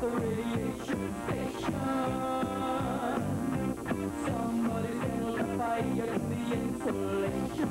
Somebody's gonna fire to the insulation.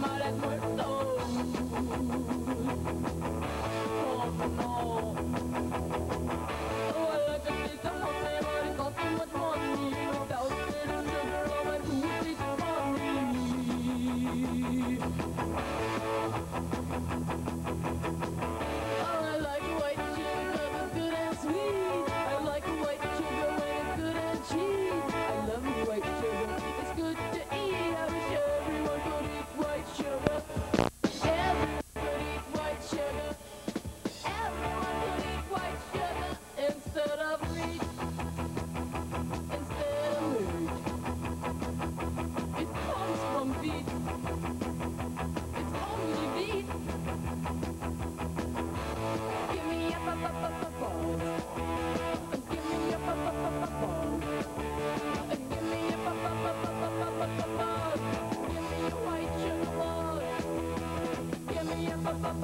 my life more Give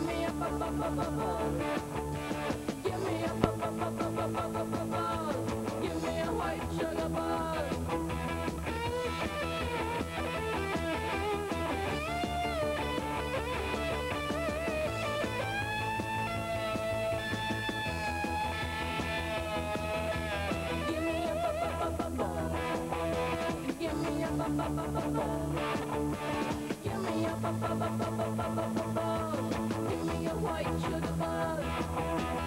me a Give me a white sugar bug.